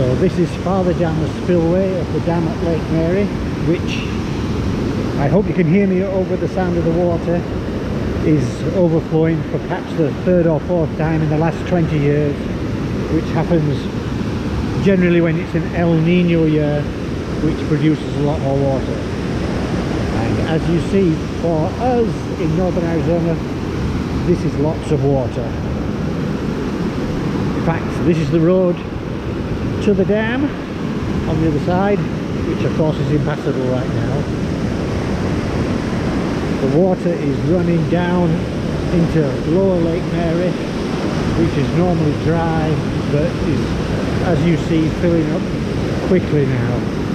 So this is farther down the spillway of the dam at Lake Mary, which I hope you can hear me over the sound of the water, is overflowing for perhaps the third or fourth time in the last 20 years, which happens generally when it's an El Nino year, which produces a lot more water. And as you see, for us in northern Arizona, this is lots of water. In fact, this is the road to the dam on the other side, which of course is impassable right now. The water is running down into lower Lake Mary, which is normally dry, but is, as you see, filling up quickly now.